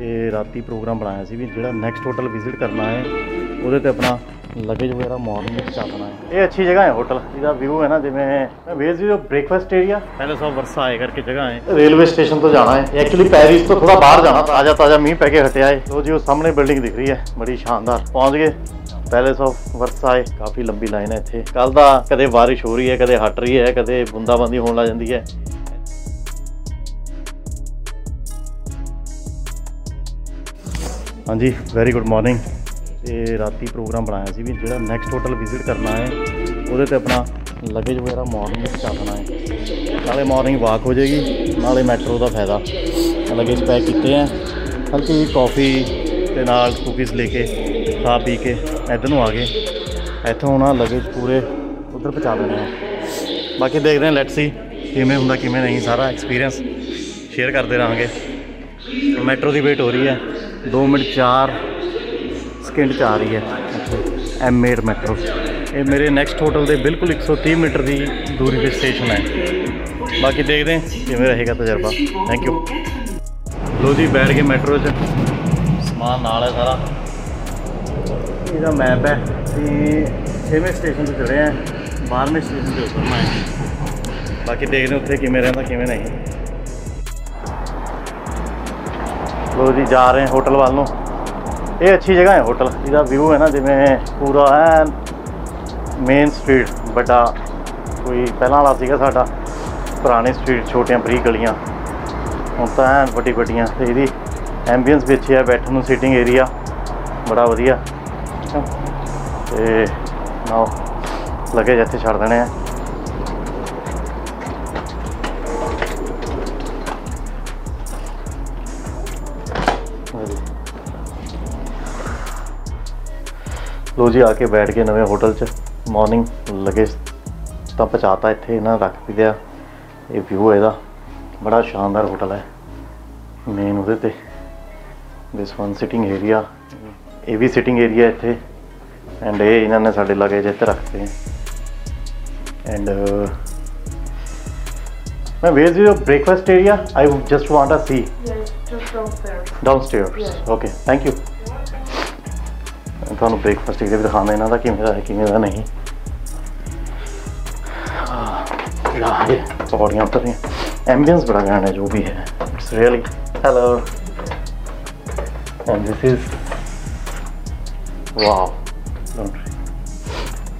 ਤੇ ਰਾਤੀ ਪ੍ਰੋਗਰਾਮ ਬਣਾਇਆ ਸੀ ਵੀ ਜਿਹੜਾ ਨੈਕਸਟ ਹੋਟਲ ਵਿਜ਼ਿਟ ਕਰਨਾ ਹੈ ਉਹਦੇ ਤੇ ਆਪਣਾ ਲਗੇਜ ਵਗੈਰਾ ਮਾਰਨਿੰਗ ਵਿੱਚ ਚਾਹਣਾ ਹੈ। ਇਹ ਅੱਛੀ ਜਗ੍ਹਾ ਹੈ ਹੋਟਲ ਇਹਦਾ ਵਿਊ ਹੈ ਨਾ ਜਿਵੇਂ ਵੇਜ਼ ਜੋ breakfast area palace of Versailles ਕਰਕੇ ਜਗ੍ਹਾ ਹੈ। ਰੇਲਵੇ ਸਟੇਸ਼ਨ ਤੋਂ ਜਾਣਾ ਹੈ। ਐਕਚੁਅਲੀ ਪੈਰਿਸ ਤੋਂ ਥੋੜਾ ਬਾਹਰ ਜਾਣਾ ਤਾਜ਼ਾ ਤਾਜ਼ਾ ਮੀਂਹ ਪੈ ਕੇ ਹਟਿਆ ਹੈ। ਉਹ ਜੀ ਉਹ ਸਾਹਮਣੇ ਬਿਲਡਿੰਗ ਦਿਖ ਰਹੀ ਹੈ ਬੜੀ ਸ਼ਾਨਦਾਰ। ਪਹੁੰਚ ਗਏ। ਪੈਲੇਸ ਆਫ ਵਰਸਾਏ ਕਾਫੀ ਲੰਬੀ ਲਾਈਨ ਹੈ ਇੱਥੇ। ਕੱਲ ਦਾ ਕਦੇ ਬਾਰਿਸ਼ ਹੋ ਰਹੀ ਹੈ ਕਦੇ ਹਟ ਰਹੀ ਹੈ ਕਦੇ ਬੂੰਦਾਬਾਂਦੀ ਹੋਣ ਲੱਗ ਜਾਂਦੀ ਹੈ। ਹਾਂਜੀ ਵੈਰੀ ਗੁੱਡ ਮਾਰਨਿੰਗ ਤੇ ਰਾਤੀ ਪ੍ਰੋਗਰਾਮ ਬਣਾਇਆ ਸੀ ਵੀ ਜਿਹੜਾ ਨੈਕਸਟ ਹੋਟਲ ਵਿਜ਼ਿਟ ਕਰਨਾ ਹੈ, ਉਹਦੇ ਤੇ ਆਪਣਾ ਲਗੇਜ ਵਗੈਰਾ ਮਾਰਨਿੰਗ ਵਿੱਚ ਚਾਹਣਾ ਹੈ। ਨਾਲੇ ਮਾਰਨਿੰਗ ਵਾਕ ਹੋ ਜਾਏਗੀ, ਨਾਲੇ ਮੈਟਰੋ ਦਾ ਫਾਇਦਾ। ਲਗੇਜ ਪੈਕ ਕੀਤੇ ਆ, ਹਲਕੀ ਜਿਹੀ ਕਾਫੀ ਤੇ ਨਾਲ ਕੁਕੀਜ਼ ਲੈ ਕੇ, ਖਾ ਪੀ ਕੇ, ਇੱਧਰ ਨੂੰ ਆ ਗਏ। ਇੱਥੋਂ ਨਾ ਲਗੇਜ ਪੂਰੇ ਉਧਰ ਪਹੁੰਚਾ ਦੇਣੇ ਆ। ਬਾਕੀ ਦੇਖਦੇ ਹਾਂ ਲੈਟਸ ਸੀ ਕਿਵੇਂ ਹੁੰਦਾ, ਕਿਵੇਂ ਨਹੀਂ, ਸਾਰਾ ਐਕਸਪੀਰੀਅੰਸ ਸ਼ੇਅਰ ਕਰਦੇ ਰਹਾਂਗੇ। ਮੈਟਰੋ ਦੀ ਵੇਟ ਹੋ ਰਹੀ ਹੈ। 2 ਮਿੰਟ 4 ਸਕਿੰਟ ਚ ਆ ਰਹੀ ਹੈ ਐਮ ਐਮ8 ਮੈਟਰੋ। ਇਹ ਮੇਰੇ ਨੈਕਸਟ ਹੋਟਲ ਦੇ ਬਿਲਕੁਲ 130 ਮੀਟਰ ਦੀ ਦੂਰੀ ਤੇ ਸਟੇਸ਼ਨ ਹੈ। ਬਾਕੀ ਦੇਖਦੇ ਹਾਂ ਕਿਵੇਂ ਰਹੇਗਾ ਤਜਰਬਾ। ਥੈਂਕ ਯੂ ਲੋ ਜੀ, ਬੈਠ ਕੇ ਮੈਟਰੋ 'ਚ। ਸਮਾਨ ਨਾਲ ਹੈ ਸਾਰਾ। ਇਹਦਾ ਮੈਪ ਹੈ। ਤੇ 6ਵੇਂ ਸਟੇਸ਼ਨ ਤੇ ਚੜੇ ਆ 12ਵੇਂ ਸਟੇਸ਼ਨ ਤੇ ਉਤਰਨਾ ਹੈ। ਬਾਕੀ ਦੇਖਦੇ ਉੱਥੇ ਕਿਵੇਂ ਰਹਿੰਦਾ, ਕਿਵੇਂ ਨਹੀਂ। ਲੋ ਜੀ, ਜਾ ਰਹੇ ਹਾਂ ਹੋਟਲ ਵੱਲ ਨੂੰ। ਇਹ ਅੱਛੀ ਜਗ੍ਹਾ ਹੈ ਹੋਟਲ। ਇਹਦਾ ਵਿਊ ਹੈ ਨਾ, ਜਿਵੇਂ ਪੂਰਾ ਐਨ ਮੇਨ ਸਟਰੀਟ ਵੱਡਾ ਕੋਈ ਪਹਿਲਾਂ ਵਾਲਾ ਸੀਗਾ ਸਾਡਾ, ਪੁਰਾਣੀ ਸਟਰੀਟ ਛੋਟੀਆਂ ਬਰੀਕ ਗਲੀਆਂ। ਹੁਣ ਤਾਂ ਐਨ ਵੱਡੀ ਵੱਡੀਆਂ ਤੇ ਇਹਦੀ ਐਂਬੀਐਂਸ ਵੀ ਅੱਛੀ ਹੈ, ਬੈਠਣ ਨੂੰ ਸੀਟਿੰਗ ਏਰੀਆ ਬੜਾ ਵਧੀਆ। ਤੇ ਨਾਓ, ਲੱਗੇ ਜਿੱਥੇ ਛੱਡ ਦੇਣੇ ਆ। ਲੋ ਜੀ ਆ ਕੇ ਬੈਠ ਕੇ ਨਵੇਂ ਹੋਟਲ 'ਚ। ਮਾਰਨਿੰਗ ਲੱਗੇ ਤਾਂ ਪਹੁੰਚਾਤਾ ਇੱਥੇ ਇਹਨਾਂ ਰੱਖ ਵੀ ਦਿਆ ਇਹ ਵਿਊ ਹੈ ਇਹਦਾ। ਬੜਾ ਸ਼ਾਨਦਾਰ ਹੋਟਲ ਹੈ। ਮੇਨ ਉਹਦੇ ਤੇ। ਦਿਸ ਵਨ ਸਿਟਿੰਗ ਏਰੀਆ ਇਹ ਵੀ ਸਿਟਿੰਗ ਏਰੀਆ ਇੱਥੇ। ਐਂਡ ਇਹ ਇਹਨਾਂ ਨੇ ਸਾਡੇ ਲਗੇਜ ਇੱਥੇ ਰੱਖਤੇ and ma'am where your breakfast area I just want to see. Downstairs. Okay thank you ਤੁਹਾਨੂੰ ਬ੍ਰੇਕਫਾਸਟ ਏਰੀਆ ਵੀ ਦਿਖਾਉਂਦਾ ਇਹਨਾਂ ਦਾ ਕਿਵੇਂ ਦਾ ਹੈ ਕਿਵੇਂ ਦਾ ਨਹੀਂ। ਆਹ ਇਹ ਪੌੜੀਆਂ ਉੱਤਰ ਰਹੀਆਂ। ਐਂਬੀਐਂਸ ਬੜਾ ਘੈਂਟ ਹੈ ਜੋ ਵੀ ਹੈ। It's really hello and this is wow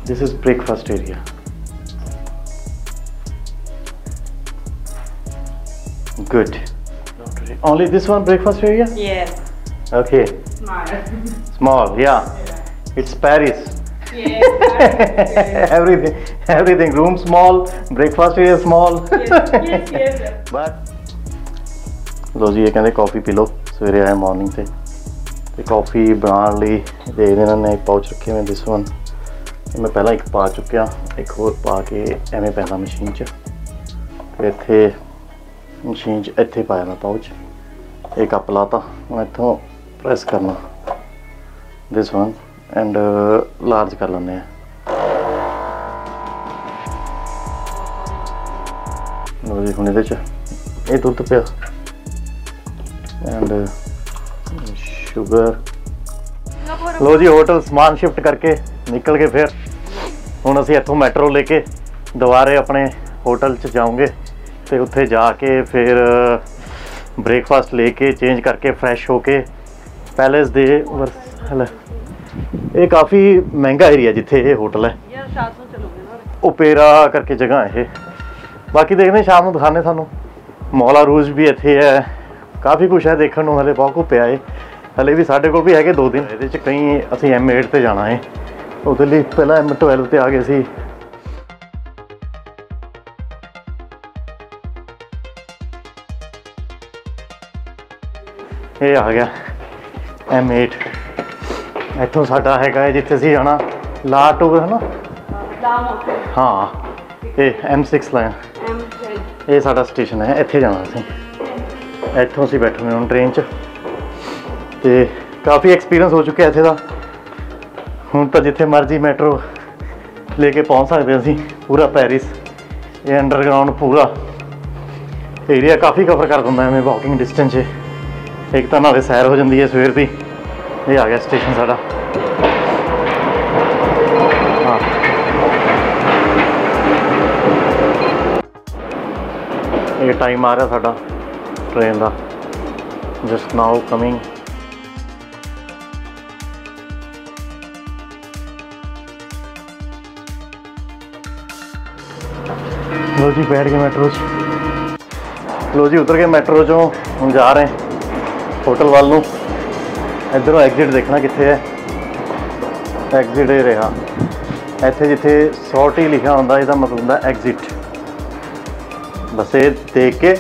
this is breakfast area good only this one breakfast area? Yes, okay smart. small yeah. It's paris. Yes, everything everything. Room small breakfast area small. Yes, yes, yes. but ਲੋ ਜੀ ਇਹ ਕਹਿੰਦੇ ਕਾਫੀ ਪੀ ਲਓ ਸਵੇਰੇ ਆਏ morning ਤੇ ਤੇ ਕਾਫੀ ਬਣਾਉਣ ਲਈ ਦੇਖਦੇ ਇਹਨਾਂ ਨੇ ਪਾਉਚ ਰੱਖੇ ਹੋਏ ਦਿਸ ਵਨ ਇਹ ਮੈਂ ਪਹਿਲਾਂ ਇੱਕ ਪਾ ਚੁੱਕਿਆ ਇੱਕ ਹੋਰ ਪਾ ਕੇ ਐਵੇਂ ਪੈਂਦਾ ਮਸ਼ੀਨ 'ਚ ਫਿਰ ਇੱਥੇ ਮਸ਼ੀਨ 'ਚ ਇੱਥੇ ਪਾਇਆ ਮੈਂ ਪਾਉਚ ਇਹ ਕੱਪ ਲਾਤਾ ਹੁਣ ਇੱਥੋਂ ਪ੍ਰੈਸ ਕਰਨਾ ਦਿਸ ਵਨ ਐਂਡ ਲਾਰਜ ਕਰ ਲੈਂਦੇ ਆ। ਲੋ ਜੀ ਹੁਣ ਇਹਦੇ 'ਚ ਇਹ ਦੁੱਧ ਪਿਆ। And sugar. ਲੋ ਜੀ ਹੋਟਲ ਸਮਾਨ ਸ਼ਿਫਟ ਕਰਕੇ ਨਿਕਲ ਕੇ ਫਿਰ। ਹੁਣ ਅਸੀਂ ਇੱਥੋਂ ਮੈਟਰੋ ਲੈ ਕੇ ਦੁਬਾਰੇ ਆਪਣੇ ਹੋਟਲ 'ਚ ਜਾਵਾਂਗੇ ਤੇ ਉੱਥੇ ਜਾ ਕੇ ਫਿਰ ਬ੍ਰੇਕਫਾਸਟ ਲੈ ਕੇ ਚੇਂਜ ਕਰਕੇ ਫਰੈਸ਼ ਹੋ ਕੇ ਪੈਲੇਸ ਦੇ ਵਰ- ਲੈ, ਇਹ ਕਾਫੀ ਮਹਿੰਗਾ ਏਰੀਆ ਜਿੱਥੇ ਇਹ ਹੋਟਲ ਹੈ। ਯਾਰ ਸ਼ਾਮ ਕਰਕੇ ਜਗ੍ਹਾ ਇਹ। ਬਾਕੀ ਦੇਖਦੇ ਸ਼ਾਮ ਨੂੰ ਦਿਖਾਣੇ ਸਾਨੂੰ ਮੌਲਾ ਰੂਜ ਵੀ ਇੱਥੇ ਹੈ। ਕਾਫੀ ਕੁਝ ਹੈ ਦੇਖਣ ਨੂੰ ਹਲੇ ਬਹੁਤ ਕੁ ਪਿਆ ਏ ਹਲੇ ਵੀ ਸਾਡੇ ਕੋਲ ਵੀ ਹੈਗੇ ਦੋ ਦਿਨ। ਇਹਦੇ ਚ ਕਈ ਅਸੀਂ ਐਮ M8 ਤੇ ਜਾਣਾ ਏ ਉਹਦੇ ਲਈ ਪਹਿਲਾਂ M12 ਤੇ ਆ ਗਏ ਸੀ। ਇਹ ਆ ਗਿਆ। M8 ਇੱਥੋਂ ਸਾਡਾ ਹੈਗਾ ਹੈ ਜਿੱਥੇ ਅਸੀਂ ਜਾਣਾ ਲਾ ਟੂਰ ਹੈ ਨਾ ਹਾਂ ਇਹ M6 ਲਾਈਨ ਇਹ ਸਾਡਾ ਸਟੇਸ਼ਨ ਹੈ ਇੱਥੇ ਜਾਣਾ ਅਸੀਂ। ਇੱਥੋਂ ਅਸੀਂ ਬੈਠੇ ਹੁਣ ਟ੍ਰੇਨ 'ਚ। ਤੇ ਕਾਫੀ ਐਕਸਪੀਰੀਅੰਸ ਹੋ ਚੁੱਕਿਆ ਇੱਥੇ ਦਾ। ਹੁਣ ਤਾਂ ਜਿੱਥੇ ਮਰਜ਼ੀ ਮੈਟਰੋ ਲੈ ਕੇ ਪਹੁੰਚ ਸਕਦੇ ਅਸੀਂ ਪੂਰਾ ਪੈਰਿਸ ਇਹ ਅੰਡਰਗਰਾਉਂਡ ਪੂਰਾ। ਏਰੀਆ ਕਾਫੀ ਕਵਰ ਕਰ ਦਿੰਦਾ ਐਵੇਂ ਵਾਕਿੰਗ ਡਿਸਟੈਂਸ 'ਚ। ਇੱਕ ਤਾਂ ਨਾਲੇ ਸੈਰ ਹੋ ਜਾਂਦੀ ਹੈ ਸਵੇਰ ਦੀ। ਇਹ ਆ ਗਿਆ ਸਟੇਸ਼ਨ ਸਾਡਾ ਹਾਂ ਇਹ ਟਾਈਮ ਆ ਰਿਹਾ ਸਾਡਾ ਟ੍ਰੇਨ ਦਾ ਜਸਟ ਨਾਓ ਕਮਿੰਗ ਲੋ ਜੀ ਬੈਠ ਗਏ ਮੈਟਰੋ 'ਚ ਲੋ ਜੀ ਉਤਰ ਕੇ ਮੈਟਰੋ 'ਚੋਂ ਹੁਣ ਜਾ ਰਹੇ ਹੋਟਲ ਵੱਲ ਨੂੰ ਇਧਰੋਂ ਐਗਜ਼ਿਟ ਦੇਖਣਾ ਕਿੱਥੇ ਹੈ। ਐਗਜ਼ਿਟ ਇਹ ਰਿਹਾ। ਇੱਥੇ ਜਿੱਥੇ ਸੌਰਟੀ ਲਿਖਿਆ ਹੁੰਦਾ, ਇਹਦਾ ਮਤਲਬ ਹੁੰਦਾ ਐਗਜ਼ਿਟ ਬਸ ਇਹ ਦੇਖ ਕੇ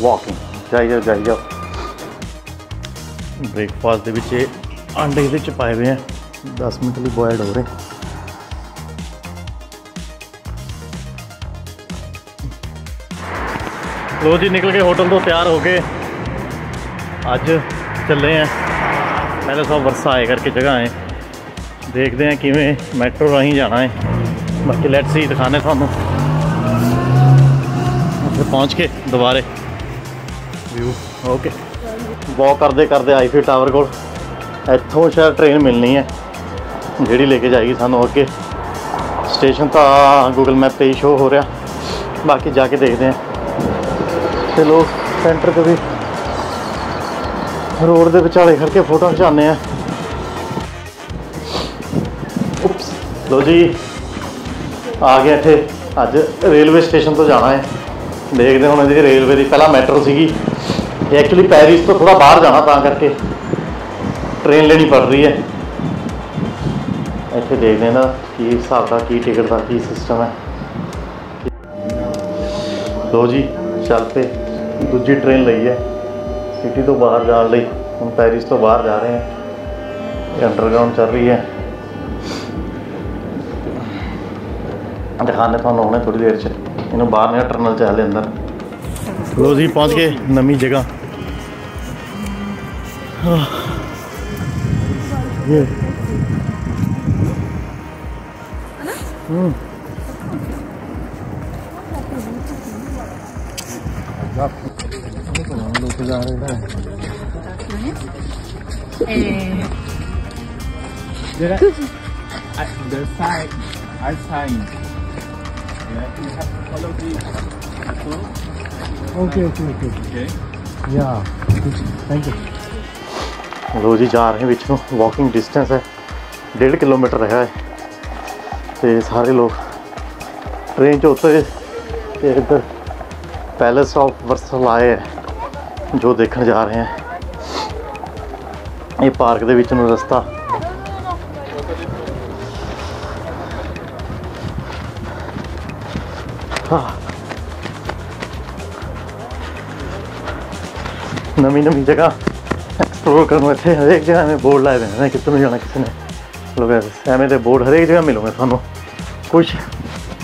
ਵਾਕਿੰਗ ਜਾਈ ਜਾਓ ਜਾਈ ਜਾਓ। ਬ੍ਰੇਕਫਾਸਟ ਦੇ ਵਿੱਚ ਇਹ ਅੰਡੇ ਇਹਦੇ ਚ ਪਾਏ ਹੋਏ ਆ। 10 ਮਿੰਟ ਲਈ ਬੋਇਲਡ ਹੋ ਰਹੇ। ਲੋ ਜੀ, ਨਿਕਲ ਕੇ ਹੋਟਲ ਤੋਂ ਤਿਆਰ ਹੋ ਕੇ ਅੱਜ ਚੱਲੇ ਆ। ਪਹਿਲੇ ਸਭ ਵਰਸਾ ਆਏ ਕਰਕੇ ਜਗ੍ਹਾ ਹੈ ਦੇਖਦੇ ਆ ਕਿਵੇਂ ਮੈਟਰੋ ਰਾਹੀਂ ਜਾਣਾ ਹੈ ਬਾਕੀ ਲੈਟਸ ਸੀ ਦਿਖਾਣੇ ਤੁਹਾਨੂੰ। ਉੱਥੇ ਪਹੁੰਚ ਕੇ ਦੁਬਾਰੇ। ਵਿਊ ਓਕੇ ਵਾਕ ਕਰਦੇ ਕਰਦੇ ਆਈਫੀ ਟਾਵਰ ਕੋਲ। ਇੱਥੋਂ ਸ਼ਾਇਦ ਟ੍ਰੇਨ ਮਿਲਣੀ ਹੈ ਜਿਹੜੀ ਲੈ ਕੇ ਜਾਏਗੀ ਸਾਨੂੰ ਅੱਗੇ। ਸਟੇਸ਼ਨ ਤਾਂ ਗੂਗਲ ਮੈਪ ਤੇ ਹੀ ਸ਼ੋ ਹੋ ਰਿਹਾ। ਬਾਕੀ ਜਾ ਕੇ ਦੇਖਦੇ ਹਾਂ ਚਲੋ ਸੈਂਟਰ ਤੇ ਵੀ ਰੋਡ ਦੇ ਵਿਚਾਲੇ ਖੜ ਕੇ ਫੋਟੋ ਖਿਚਾਉਂਦੇ ਆ। ਉਪਸ ਲੋ ਜੀ ਆ ਗਿਆ ਇੱਥੇ। ਅੱਜ ਰੇਲਵੇ ਸਟੇਸ਼ਨ ਤੋਂ ਜਾਣਾ ਹੈ। ਦੇਖਦੇ ਹੁਣ ਇਹਦੀ ਰੇਲਵੇ ਦੀ ਪਹਿਲਾਂ ਮੈਟਰੋ ਸੀਗੀ। ਇਹ ਐਕਚੁਅਲੀ ਪੈਰਿਸ ਤੋਂ ਥੋੜਾ ਬਾਹਰ ਜਾਣਾ ਤਾਂ ਕਰਕੇ ਟ੍ਰੇਨ ਲੈਣੀ ਪੜ ਰਹੀ ਹੈ। ਇੱਥੇ ਦੇਖਦੇ ਨਾ ਕੀ ਹਿਸਾਬ ਦਾ ਕੀ ਟਿਕਟ ਦਾ ਕੀ ਸਿਸਟਮ ਹੈ। ਲੋ ਜੀ ਚੱਲ ਪਏ। ਦੂਜੀ ਟ੍ਰੇਨ ਲਈ ਹੈ। ਸਿਟੀ ਤੋਂ ਬਾਹਰ ਜਾਣ ਲਈ। ਹੁਣ ਪੈਰਿਸ ਤੋਂ ਬਾਹਰ ਜਾ ਰਹੇ ਹਾਂ। ਇਹ ਅੰਡਰਗਰਾਉਂਡ ਚੱਲ ਰਹੀ ਹੈ। ਦਿਖਾਣੇ ਤੁਹਾਨੂੰ ਹੁਣੇ ਥੋੜੀ ਦੇਰ ਚ। ਇਹਨੂੰ ਬਾਹਰ ਨੇ ਟਰਨਲ ਚ ਹਲੇ ਅੰਦਰ। ਲੋ ਜੀ, ਪਹੁੰਚ ਗਏ ਨਵੀਂ ਜਗ੍ਹਾ। ਇਹ। ਹੂੰ। ਲੋਕ ਜਾ ਰਹੇ ਨੇ Eh, There are, uh, the sign are signs. Yeah, you have to follow the arrow, Okay, okay, okay. okay? Yeah. Thank you. ਲੋ ਜੀ ਜਾ ਰਹੇ ਵਿੱਚ ਨੂੰ ਵਾਕਿੰਗ ਡਿਸਟੈਂਸ ਹੈ 1.5 ਕਿਲੋਮੀਟਰ ਰਿਹਾ ਹੈ ਤੇ ਸਾਰੇ ਲੋਕ ਟ੍ਰੇਨ 'ਚ ਉਤਰੇ ਤੇ ਇੱਧਰ ਪੈਲੇਸ ਆਫ ਵਰਸਲਾਏ ਹੈ, ਜੋ ਦੇਖਣ ਜਾ ਰਹੇ ਹਾਂ। ਇਹ ਪਾਰਕ ਦੇ ਵਿੱਚ ਨੂੰ ਰਸਤਾ। ਨਵੀਂ ਨਵੀਂ ਜਗ੍ਹਾ ਐਕਸਪਲੋਰ ਕਰਨ ਨੂੰ ਇੱਥੇ ਹਰੇਕ ਜਗ੍ਹਾ ਐਵੇਂ ਬੋਰਡ ਲਾਏ ਹੋਏ ਨੇ ਕਿੱਥੇ ਨੂੰ ਜਾਣਾ ਕਿਸੇ ਨੇ। ਲੋਕ ਐਵੇਂ ਦੇ ਬੋਰਡ ਹਰੇਕ ਜਗ੍ਹਾ ਮਿਲੂਗੇ ਤੁਹਾਨੂੰ। ਕੁਝ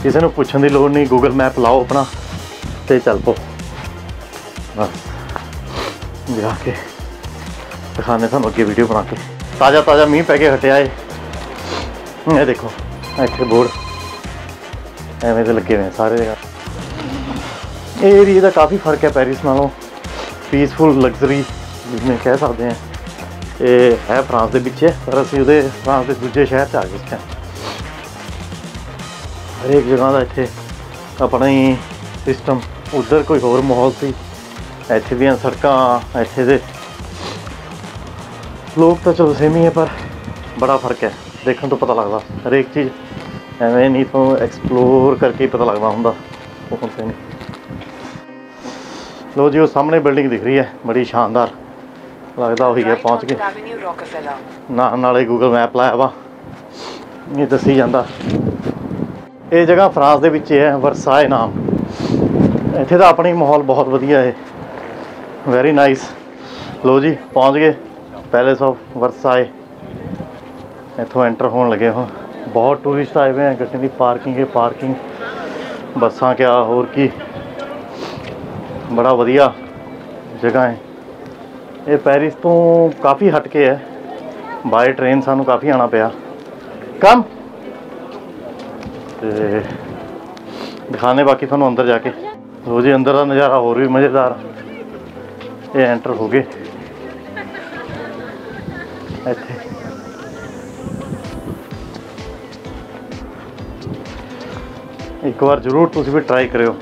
ਕਿਸੇ ਨੂੰ ਪੁੱਛਣ ਦੀ ਲੋੜ ਨਹੀਂ ਗੂਗਲ ਮੈਪ ਲਾਓ ਆਪਣਾ। ਤੇ ਚੱਲ ਪੋ। ਬਸ ਜਾ ਕੇ ਦਿਖਾਣੇ ਤੁਹਾਨੂੰ ਅੱਗੇ ਵੀਡੀਓ ਬਣਾ ਕੇ। ਤਾਜ਼ਾ ਤਾਜ਼ਾ ਮੀਂਹ ਪੈ ਕੇ ਹਟਿਆ ਏ। ਇਹ ਦੇਖੋ, ਇੱਥੇ ਬੋਰਡ। ਐਵੇਂ ਦੇ ਲੱਗੇ ਹੋਏ ਸਾਰੇ ਜਗ੍ਹਾ ਇਹ ਏਰੀਆ ਦਾ ਕਾਫੀ ਫ਼ਰਕ ਹੈ ਪੈਰਿਸ ਨਾਲੋਂ। ਪੀਸਫੁਲ ਲਗਜ਼ਰੀ ਜਿਵੇਂ ਕਹਿ ਸਕਦੇ ਹਾਂ। ਇਹ ਹੈ ਫਰਾਂਸ ਦੇ ਵਿੱਚ ਪਰ ਅਸੀਂ ਉਹਦੇ ਫਰਾਂਸ ਦੇ ਦੂਜੇ ਸ਼ਹਿਰ 'ਚ ਆ ਗਏ ਇਸ ਹਰੇਕ ਜਗ੍ਹਾ ਦਾ ਇੱਥੇ ਆਪਣਾ ਹੀ ਸਿਸਟਮ ਉਧਰ ਕੋਈ ਹੋਰ ਮਾਹੌਲ ਸੀ? ਇੱਥੇ ਦੀਆਂ ਸੜਕਾਂ, ਇੱਥੇ ਦੇ ਲੋਕ ਤਾਂ ਚਲੋ ਸੇਮ ਹੀ ਹੈ ਪਰ ਬੜਾ ਫ਼ਰਕ ਹੈ। ਦੇਖਣ ਤੋਂ ਪਤਾ ਲੱਗਦਾ, ਹਰੇਕ ਚੀਜ਼ ਐਵੇਂ ਨਹੀਂ ਤੋਂ ਐਕਸਪਲੋਰ ਕਰਕੇ ਪਤਾ ਲੱਗਦਾ ਹੁੰਦਾ। ਉਹ ਹੁੰਦੇ ਨਹੀਂ। ਲੋ ਜੀ, ਉਹ ਸਾਹਮਣੇ ਬਿਲਡਿੰਗ ਦਿਖ ਰਹੀ ਹੈ, ਬੜੀ ਸ਼ਾਨਦਾਰ। ਲੱਗਦਾ ਉਹੀ ਹੈ, ਪਹੁੰਚ ਗਏ। Avenue ਨਾ, ਨਾਲੇ ਗੂਗਲ ਮੈਪ ਲਾਇਆ ਵਾ। ਇਹ ਦੱਸੀ ਜਾਂਦਾ। ਇਹ ਜਗ੍ਹਾ ਫਰਾਂਸ ਦੇ ਵਿੱਚ ਹੀ ਹੈ, ਵਰਸਾਏ ਨਾਮ। ਇੱਥੇ ਦਾ ਆਪਣੀ ਮਾਹੌਲ ਬਹੁਤ ਵਧੀਆ ਹੈ। ਵੈਰੀ ਨਾਈਸ ਲੋ ਜੀ, ਪਹੁੰਚ ਗਏ। ਪੈਲੇਸ ਆਫ ਵਰਸਾਏ ਇੱਥੋਂ ਐਂਟਰ ਹੋਣ ਲੱਗੇ ਹੁਣ ਬਹੁਤ ਟੂਰਿਸਟ ਆਏ ਹੋਏ ਹੈ ਗੱਡੀ ਦੀ ਪਾਰਕਿੰਗ ਹੈ ਪਾਰਕਿੰਗ ਬੱਸਾਂ ਕਿਆ, ਹੋਰ ਕੀ। ਬੜਾ ਵਧੀਆ ਜਗ੍ਹਾ ਹੈ। ਇਹ ਪੈਰਿਸ ਤੋਂ ਕਾਫੀ ਹਟ ਕੇ ਹੈ। ਬਾਏ ਟ੍ਰੇਨ ਸਾਨੂੰ ਕਾਫੀ ਆਣਾ ਪਿਆ। ਕੰਮ ਤੇ ਦਿਖਾਣੇ ਬਾਕੀ ਤੁਹਾਨੂੰ ਅੰਦਰ ਜਾ ਕੇ। ਲੋ ਜੀ ਅੰਦਰ ਦਾ ਨਜ਼ਾਰਾ ਹੋਰ ਵੀ ਮਜ਼ੇਦਾਰ। ਇਹ ਐਂਟਰ ਹੋ ਗਏ। ਇੱਥੇ। ਇੱਕ ਵਾਰ ਜ਼ਰੂਰ ਤੁਸੀਂ ਵੀ ਟਰਾਈ ਕਰਿਓ।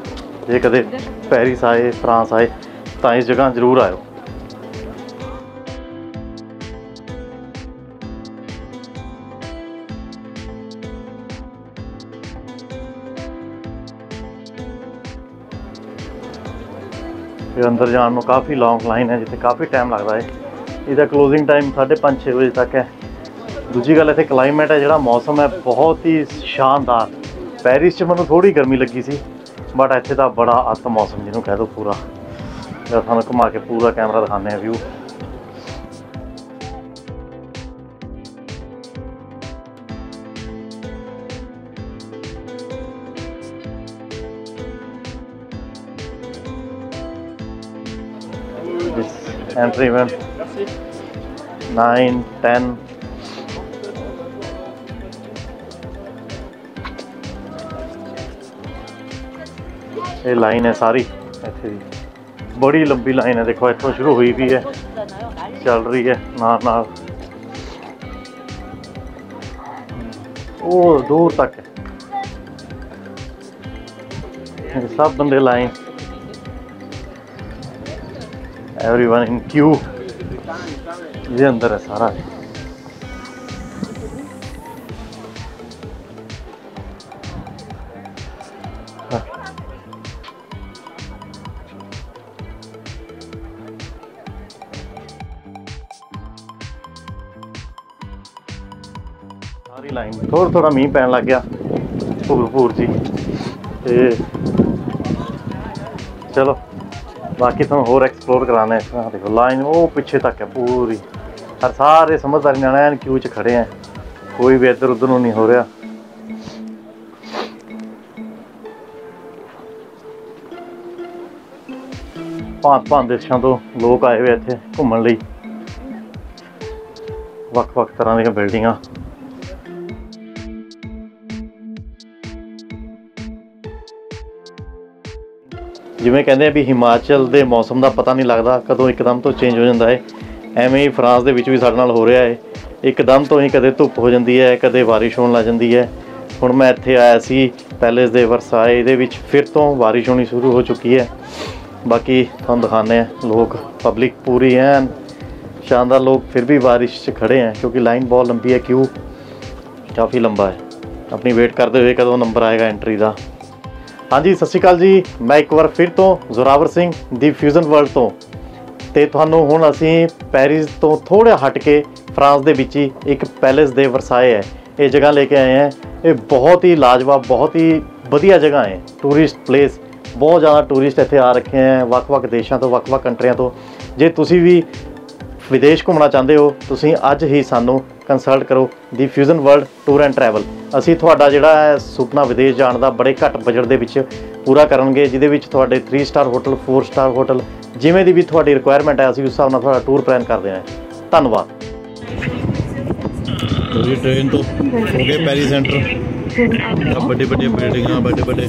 ਜੇ ਕਦੇ ਪੈਰਿਸ ਆਏ, ਫਰਾਂਸ ਆਏ, ਤਾਂ ਇਸ ਜਗ੍ਹਾ ਜ਼ਰੂਰ ਆਇਓ। ਇਹ ਅੰਦਰ ਜਾਣ ਨੂੰ ਕਾਫੀ ਲੌਂਗ ਲਾਈਨ ਹੈ, ਜਿੱਥੇ ਕਾਫੀ ਟਾਈਮ ਲੱਗਦਾ ਹੈ। ਇਹਦਾ ਕਲੋਜ਼ਿੰਗ ਟਾਈਮ 5:30 6 ਵਜੇ ਤੱਕ ਹੈ। ਦੂਜੀ ਗੱਲ, ਇੱਥੇ ਕਲਾਈਮੇਟ ਹੈ, ਜਿਹੜਾ ਮੌਸਮ ਹੈ, ਬਹੁਤ ਹੀ ਸ਼ਾਨਦਾਰ। ਪੈਰਿਸ 'ਚ ਮੈਨੂੰ ਥੋੜੀ ਗਰਮੀ ਲੱਗੀ ਸੀ ਬਟ ਇੱਥੇ ਤਾਂ ਬੜਾ ਅੱਤ ਮੌਸਮ, ਜਿਹਨੂੰ ਕਹਿ ਦੋ ਪੂਰਾ। ਜਿਹੜਾ ਤੁਹਾਨੂੰ ਘੁਮਾ ਕੇ ਪੂਰਾ ਕੈਮਰਾ ਦਿਖਾਉਂਦੇ ਆ ਵਿਊ this entry event 9 10 ਇਹ ਲਾਈਨ ਹੈ ਸਾਰੀ ਇੱਥੇ ਦੀ ਬੜੀ ਲੰਬੀ ਲਾਈਨ ਹੈ ਦੇਖੋ ਇੱਥੋਂ ਸ਼ੁਰੂ ਹੋਈ ਵੀ ਹੈ ਚੱਲ ਰਹੀ ਹੈ ਨਾਲ ਨਾਲ ਉਹ ਦੂਰ ਤੱਕ ਹੈ ਇਹ ਸਭ ਬੰਦੇ ਲਾਈਨ everyone in queue. ਇਹਦੇ ਅੰਦਰ ਹੈ ਸਾਰਾ ਹਾਂ। ਸਾਰੀ ਲਾਈਨ ਥੋੜਾ ਥੋੜਾ ਮੀਂਹ ਪੈਣ ਲੱਗ ਗਿਆ ਭੂਰ ਭੂਰ ਜੀ ਤੇ ਚਲੋ ਬਾਕੀ ਤੁਹਾਨੂੰ ਹੋਰ ਐਕਸਪਲੋਰ ਕਰਾਣਾ ਹੈ ਆਹ ਦੇਖੋ। ਲਾਈਨ ਉਹ ਪਿੱਛੇ ਤੱਕ ਹੈ ਪੂਰੀ। ਹਰ ਸਾਰੇ ਸਮਝਦਾਰੀ ਨਾਲ ਐਨ ਕਿਊ ਚ ਖੜੇ ਆ ਕੋਈ ਵੀ ਇੱਧਰ ਉੱਧਰ ਨੂੰ ਨਹੀਂ ਹੋ ਰਿਹਾ। ਭਾਂਤ ਭਾਂਤ ਦੇਸ਼ਾਂ ਤੋਂ ਲੋਕ ਆਏ ਹੋਏ ਇੱਥੇ ਘੁੰਮਣ ਲਈ। ਵੱਖ-ਵੱਖ ਤਰ੍ਹਾਂ ਦੀਆਂ ਬਿਲਡਿੰਗਾਂ ਜਿਵੇਂ ਕਹਿੰਦੇ ਆ ਵੀ ਹਿਮਾਚਲ ਦੇ ਮੌਸਮ ਦਾ ਪਤਾ ਨਹੀਂ ਲੱਗਦਾ, ਕਦੋਂ ਇੱਕਦਮ ਤੋਂ ਚੇਂਜ ਹੋ ਜਾਂਦਾ ਹੈ। ਐਵੇਂ ਹੀ ਫਰਾਂਸ ਦੇ ਵਿੱਚ ਵੀ ਸਾਡੇ ਨਾਲ ਹੋ ਰਿਹਾ ਹੈ। ਇੱਕਦਮ ਤੋਂ ਹੀ ਕਦੇ ਧੁੱਪ ਹੋ ਜਾਂਦੀ ਹੈ, ਕਦੇ ਬਾਰਿਸ਼ ਹੋਣ ਲੱਗ ਜਾਂਦੀ ਹੈ। ਹੁਣ ਮੈਂ ਇੱਥੇ ਆਇਆ ਸੀ, ਪੈਲੇਸ ਦੇ ਵਰਸਾਏ ਦੇ ਵਿੱਚ ਫਿਰ ਤੋਂ ਬਾਰਿਸ਼ ਹੋਣੀ ਸ਼ੁਰੂ ਹੋ ਚੁੱਕੀ ਹੈ। ਬਾਕੀ ਤੁਹਾਨੂੰ ਦਿਖਾਉਂਦੇ ਆ ਲੋਕ ਪਬਲਿਕ ਪੂਰੀ ਐਨ, ਸ਼ਾਨਦਾਰ ਲੋਕ ਫਿਰ ਵੀ ਬਾਰਿਸ਼ 'ਚ ਖੜੇ ਹੈ, ਕਿਉਂਕਿ ਲਾਈਨ ਬਹੁਤ ਲੰਬੀ ਹੈ ਕਿਊ ਕਾਫੀ ਲੰਬਾ ਹੈ। ਆਪਣੀ ਵੇਟ ਕਰਦੇ ਹੋਏ ਕਦੋਂ ਨੰਬਰ ਆਏਗਾ ਐਂਟਰੀ ਦਾ। ਹਾਂਜੀ, ਸਤਿ ਸ਼੍ਰੀ ਅਕਾਲ ਜੀ। ਮੈਂ ਇੱਕ ਵਾਰ ਫਿਰ ਤੋਂ ਜ਼ੋਰਾਵਰ ਸਿੰਘ ਦੀ ਫਿਊਜ਼ਨ ਵਰਲਡ ਤੋਂ। ਤੇ ਤੁਹਾਨੂੰ ਹੁਣ ਅਸੀਂ ਪੈਰਿਸ ਤੋਂ ਥੋੜਾ ਹਟ ਕੇ ਫਰਾਂਸ ਦੇ ਵਿੱਚ ਹੀ ਇੱਕ ਪੈਲੇਸ ਦੇ ਵਰਸਾਏ ਹੈ। ਇਹ ਜਗ੍ਹਾ ਲੈ ਕੇ ਆਏ ਹਾਂ। ਇਹ ਬਹੁਤ ਹੀ ਲਾਜਵਾਬ, ਬਹੁਤ ਹੀ ਵਧੀਆ ਜਗ੍ਹਾ ਹੈ। ਟੂਰਿਸਟ ਪਲੇਸ ਬਹੁਤ ਜ਼ਿਆਦਾ ਟੂਰਿਸਟ ਇੱਥੇ ਆ ਰੱਖੇ ਹੈ। ਵੱਖ-ਵੱਖ ਦੇਸ਼ਾਂ ਤੋਂ, ਵੱਖ-ਵੱਖ ਕੰਟਰੀਆਂ ਤੋਂ। ਜੇ ਤੁਸੀਂ ਵੀ ਵਿਦੇਸ਼ ਘੁੰਮਣਾ ਚਾਹੁੰਦੇ ਹੋ ਤੁਸੀਂ ਅੱਜ ਹੀ ਸਾਨੂੰ ਕੰਸਲਟ ਕਰੋ ਦੀ Fusion World Tour and Travel ਅਸੀਂ ਤੁਹਾਡਾ ਜਿਹੜਾ ਹੈ ਸੁਪਨਾ ਵਿਦੇਸ਼ ਜਾਣ ਦਾ ਬੜੇ ਘੱਟ ਬਜਟ ਦੇ ਵਿੱਚ ਪੂਰਾ ਕਰਨਗੇ ਜਿਹਦੇ ਵਿੱਚ ਤੁਹਾਡੇ 3 ਸਟਾਰ ਹੋਟਲ 4 ਸਟਾਰ ਹੋਟਲ ਜਿਵੇਂ ਦੀ ਵੀ ਤੁਹਾਡੀ ਰਿਕੁਆਇਰਮੈਂਟ ਹੈ ਅਸੀਂ ਉਸ ਹਿਸਾਬ ਨਾਲ ਤੁਹਾਡਾ ਟੂਰ ਪਲਾਨ ਕਰਦੇ ਹਾਂ। ਧੰਨਵਾਦ। ਜੀ ਟ੍ਰੇਨ ਤੋਂ ਹੋ ਗਏ ਪੈਰੀ ਸੈਂਟਰ ਵੱਡੇ ਵੱਡੇ ਬਿਲਡਿੰਗਾਂ ਵੱਡੇ ਵੱਡੇ